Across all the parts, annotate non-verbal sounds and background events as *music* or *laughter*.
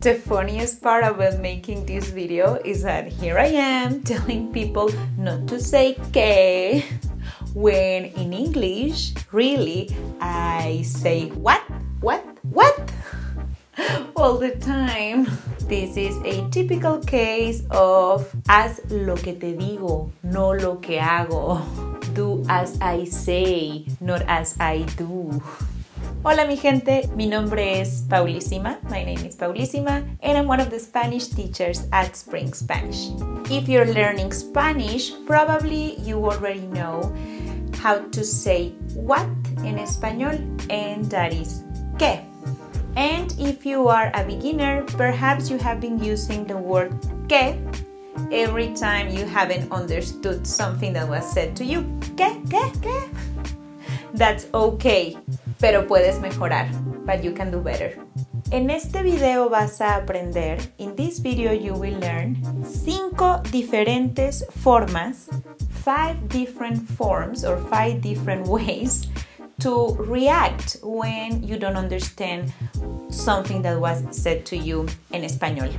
The funniest part about making this video is that here I am telling people not to say que when in English, really, I say what, what, what all the time. This is a typical case of haz lo que te digo, no lo que hago. Do as I say, not as I do. Hola mi gente, mi nombre es Paulísima, my name is Paulísima, and I'm one of the Spanish teachers at Spring Spanish. If you're learning Spanish, probably you already know how to say what in español, and that is que. And if you are a beginner, perhaps you have been using the word que every time you haven't understood something that was said to you. Que, que, que. That's okay, pero puedes mejorar, but you can do better. En este video vas a aprender, in this video you will learn cinco diferentes formas, five different forms or five different ways to react when you don't understand something that was said to you in español.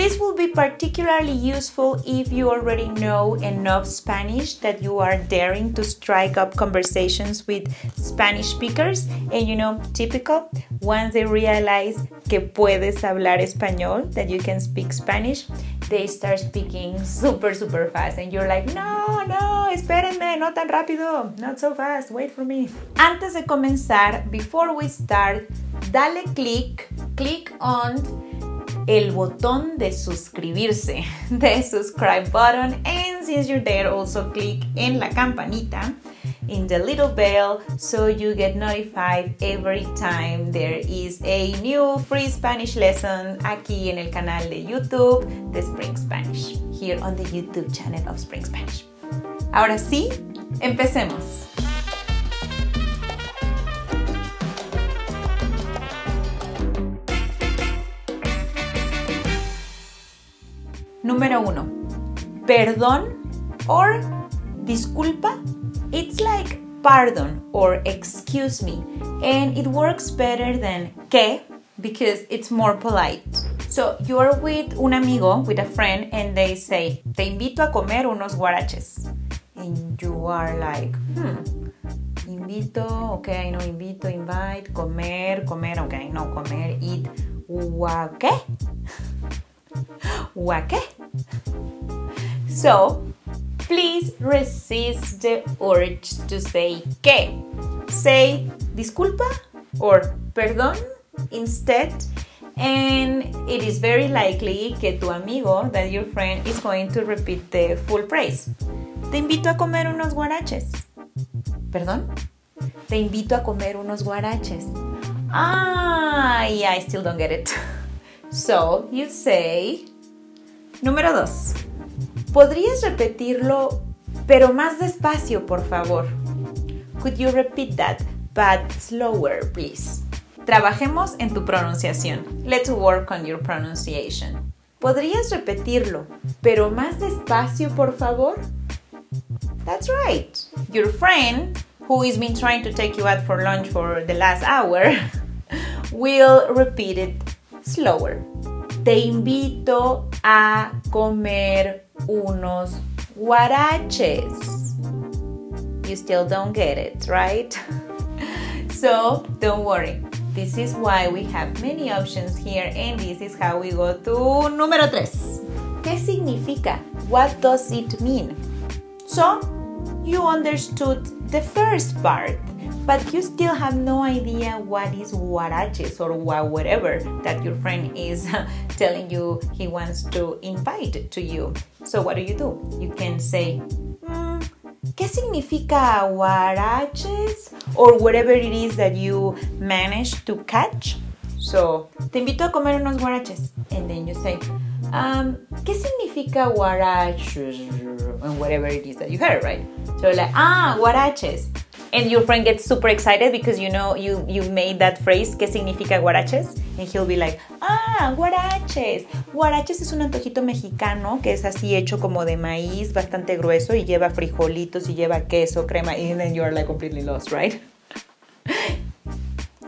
This will be particularly useful if you already know enough Spanish that you are daring to strike up conversations with Spanish speakers. And you know, typical, once they realize que puedes hablar español, that you can speak Spanish, they start speaking super, super fast. And you're like, no, no, espérenme, no tan rápido, not so fast, wait for me. Antes de comenzar, before we start, dale click, click on el botón de suscribirse, *laughs* the subscribe button, and since you're there, also click en la campanita, in the little bell, so you get notified every time there is a new free Spanish lesson aquí en el canal de YouTube de Spring Spanish, here on the YouTube channel of Spring Spanish. Ahora sí, empecemos. Número uno, perdón or disculpa. It's like pardon or excuse me, and it works better than que because it's more polite. So you're with un amigo, with a friend, and they say, Te invito a comer unos guaraches. And you are like, hmm, invito, okay, no invito, invite, comer, comer, okay, no comer, eat, ¿Ua qué? *laughs* So, please resist the urge to say que. Say disculpa or perdón instead. And it is very likely que tu amigo, that your friend, is going to repeat the full phrase. Te invito a comer unos guaraches. ¿Perdón? Te invito a comer unos guaraches. Ah, yeah, I still don't get it. *laughs* So you say. Número dos. ¿Podrías repetirlo, pero más despacio, por favor? Could you repeat that, but slower, please? Trabajemos en tu pronunciación. Let's work on your pronunciation. ¿Podrías repetirlo, pero más despacio, por favor? That's right. Your friend, who has been trying to take you out for lunch for the last hour, *laughs* will repeat it slower. Te invito a comer unos guaraches. You still don't get it, right? *laughs* so don't worry. This is why we have many options here and this is how we go to número 3. ¿Qué significa? What does it mean? So, you understood the first part, but you still have no idea what is guaraches or whatever that your friend is *laughs* telling you he wants to invite to you. So, what do you do? You can say, mm, ¿Qué significa guaraches? Or whatever it is that you manage to catch. So, te invito a comer unos guaraches. And then you say, um, ¿qué significa guaraches? And whatever it is that you heard, right? So, like, ah, guaraches. And your friend gets super excited because you know you, you made that phrase, ¿qué significa guaraches? And he'll be like, ah, guaraches. Guaraches es un antojito mexicano que es así hecho como de maíz, bastante grueso y lleva frijolitos y lleva queso, crema. And then you're like completely lost, right? *laughs*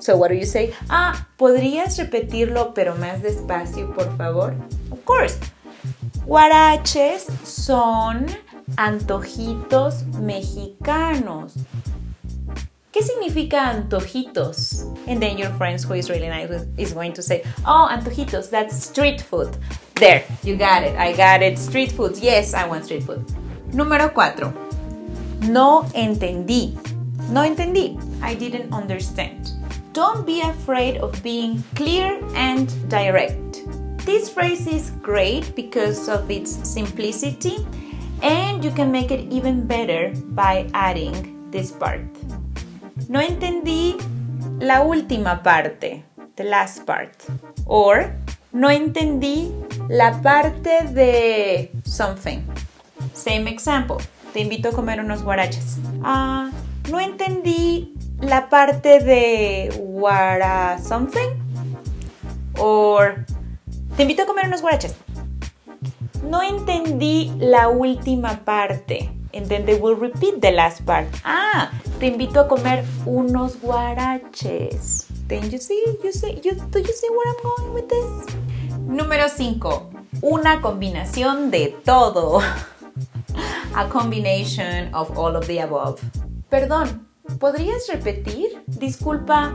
So what do you say? Ah, ¿podrías repetirlo pero más despacio, por favor? Of course. Guaraches son antojitos mexicanos. ¿Qué significa antojitos? And then your friends who is really nice is going to say, oh, antojitos, that's street food. There, you got it, I got it. Street food, yes, I want street food. Número 4. No entendí. No entendí. I didn't understand. Don't be afraid of being clear and direct. This phrase is great because of its simplicity and you can make it even better by adding this part. No entendí la última parte, the last part. Or no entendí la parte de something. Same example. Te invito a comer unos guaraches. Ah, no entendí la parte de guara something. Or te invito a comer unos guaraches. No entendí la última parte. And then they will repeat the last part. Ah, te invito a comer unos guaraches. Then you see, you see, you, do you see where I'm going with this? Número 5. Una combinación de todo. *laughs* A combination of all of the above. Perdón, ¿podrías repetir? Disculpa,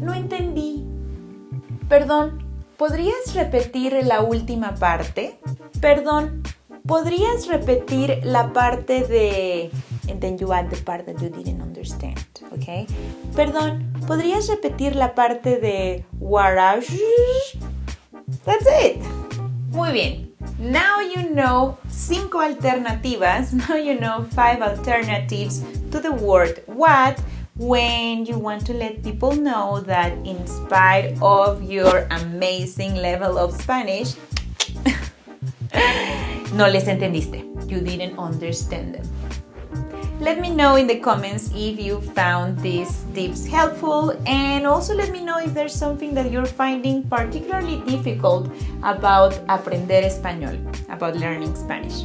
no entendí. Perdón, ¿podrías repetir la última parte? Perdón, ¿podrías repetir la parte de... And then you add the part that you didn't understand, okay? Perdón, ¿podrías repetir la parte de... That's it. Muy bien. Now you know cinco alternativas. *laughs* Now you know five alternatives to the word what when you want to let people know that in spite of your amazing level of Spanish, *laughs* no les entendiste. You didn't understand them. Let me know in the comments if you found these tips helpful and also let me know if there's something that you're finding particularly difficult about aprender español, about learning Spanish.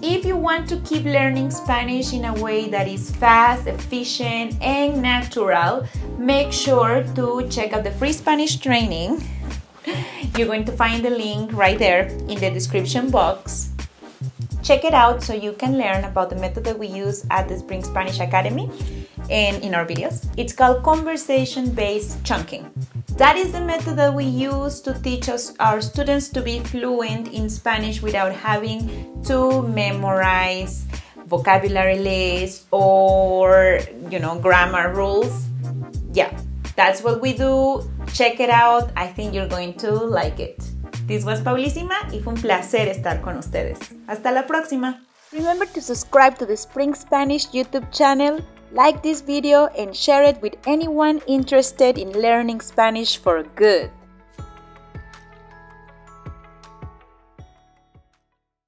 If you want to keep learning Spanish in a way that is fast, efficient, and natural, make sure to check out the free Spanish training. *laughs* You're going to find the link right there in the description box. Check it out so you can learn about the method that we use at the Spring Spanish Academy and in our videos. It's called conversation based chunking. That is the method that we use to teach us our students to be fluent in Spanish without having to memorize vocabulary lists or you know grammar rules. Yeah, that's what we do. Check it out. I think you're going to like it. This was Paulísima y fue un placer estar con ustedes. Hasta la próxima. Remember to subscribe to the Spring Spanish YouTube channel, like this video and share it with anyone interested in learning Spanish for good.